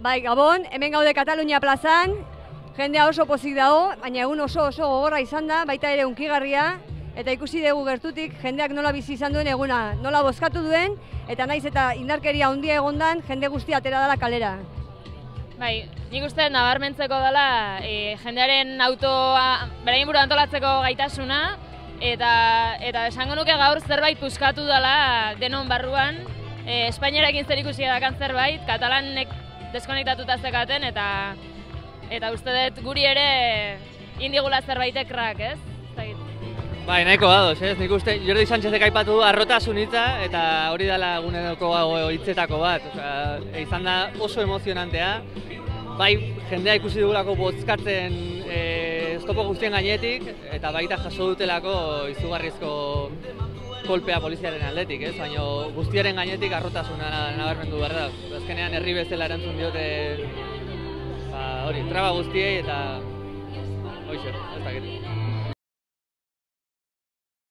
Bai, Gabon, hemen gaude Katalunia plazan, jendea oso pozik dago, baina egun oso oso gogorra izan da, baita ere unkigarria, eta ikusi dugu gertutik jendeak nola bizi izan duen eguna, nola bozkatu duen, eta naiz eta indarkeria handia egondan, jende guztia atera dela kalera. Bai, nik uste nabarmentzeko dela e, jendearen autoa beraien buru antolatzeko gaitasuna eta eta esango nuke gaur zerbait puskatu dela denon barruan. E, Espainiarekin zer ikusia dakan zerbait, katalanek deskonektatuta zekaten eta eta uste dut guri ere indigula zerbaitek krak, ez? Dakit. Bai, nahiko dadoz, ez? Nik uste Jordi Sánchezek aipatu du arrotasun hitza eta hori dela eguneroko hitzetako bat. Osea, izan da oso emozionantea. Bai, jendea ikusi dugulako bozkatzen e, estopo guztien gainetik eta baita jaso dutelako izugarrizko kolpea poliziaren aldetik, ez? Baina guztiaren gainetik arrotasuna nabarmendu behar da. Azkenean herri bezala erantzun diote ba, hori, traba guztiei eta hoxe, ez dakit.